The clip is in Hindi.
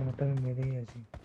मतलब मेरे ही है जी।